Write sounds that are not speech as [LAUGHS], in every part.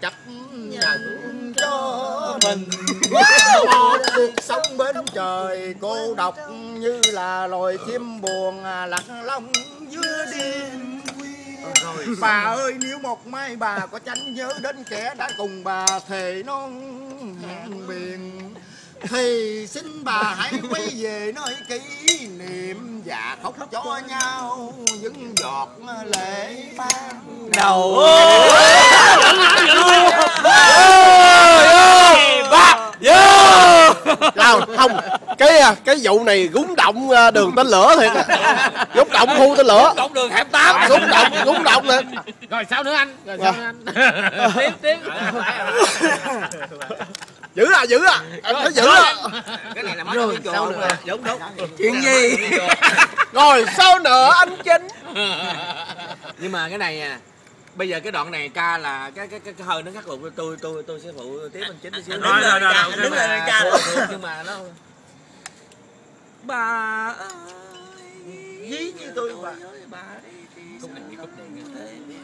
chấp nhận cho mình. Bỏ cuộc sống bên trời cô độc như là loài chim buồn à, lặng long giữa đêm rồi bà ơi nếu một mai bà có tránh nhớ đến kẻ đã cùng bà thề non hẹn biển thì xin bà hãy quay về nơi kỷ niệm và khóc cho nhau những giọt lệ ban đầu [LAUGHS] Nào, không cái à, cái vụ này gúng động à, đường tên lửa thiệt à. gúng động khu tên lửa. Động đường hẻm tám. Gúng động gúng động nè. Rồi sao nữa anh? Rồi sao nữa anh? Tiếp tiếp. Giữ à giữ à. Anh phải giữ à. Cái này là mất cái chỗ nữa? đúng đúng chuyện gì? Rồi sao nữa anh chính nhưng mà cái này à bây giờ cái đoạn này ca là cái cái cái, cái hơi nó khắc phục. Tôi tôi tôi sẽ phụ tiếp anh chính xíu. Rồi, rồi, rồi, rồi, đứng lên ca. nhưng mà nó bà ơi. Dí như tôi bà. Bà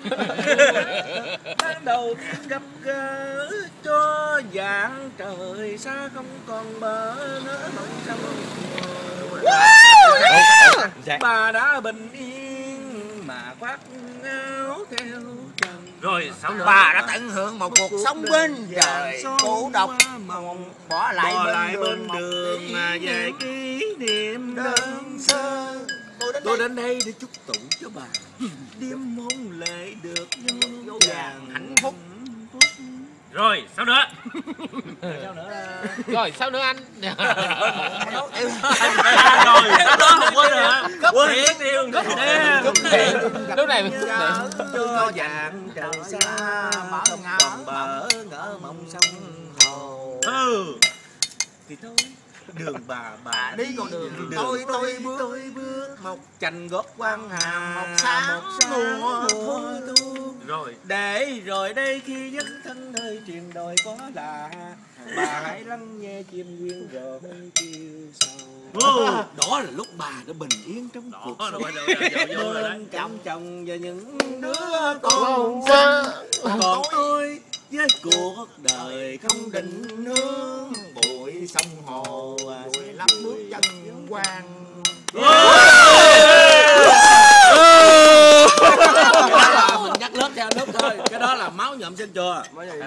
[LAUGHS] ban đầu tiên gặp gỡ cho dạng trời xa không còn bờ nữa mong sao bà đã bình yên mà khoác áo theo trần. Rồi sáu nữa bà đã tận hưởng một cuộc sống bên trời cô độc. bỏ lại bỏ bên lại bên đường đường một mà về kỷ niệm đơn sơ tôi đến đây để chúc tụng cho bà. Đêm hôn lễ được vô vàng hạnh phúc. Rồi sáu [LAUGHS] nữa? Rồi sao nữa anh? [LAUGHS] Rồi không quên nữa? quên. tiêu cúp điện lúc này mình cúp điện cho vàng trời xa mở ngỡ bờ ngỡ mong sông hồ. Ừ. Thì thôi đường bà bà đi con đường. tôi tôi bước. tôi bước. Một chành gót quan hà một sáng mùa thu. rồi. Để rồi đây khi dấn thân nơi triền đồi có là bà hãy lắng nghe chim duyên rồi kêu sầu đó là lúc bà đã bình yên trong cuộc Đó, sống. rồi, rồi, bên cạnh chồng và những đứa con xa còn tôi với cuộc đời không định hướng bụi sông hồ Trần chân quan mình nhắc lớp theo nước thôi cái đó là máu nhậm sinh chùa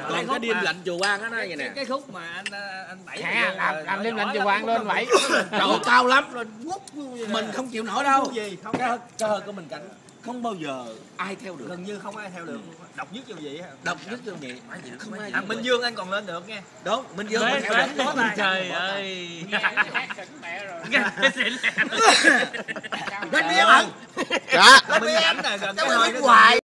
còn cái đêm lạnh chùa quan á nó vậy nè cái khúc mà anh anh bảy à Anh làm đêm lạnh chùa quan lên bảy. Trời cao lắm mình không chịu nổi đâu gì không cái cơ của mình cảnh không bao giờ ai theo được gần như không ai theo được độc nhất như vậy độc nhất trong vậy không ai thằng Minh Dương anh còn lên được nghe đúng minh dương mình theo được bế, trời ơi. Đánh biết hả? dạ Minh Cảnh là gần cái hơi hoài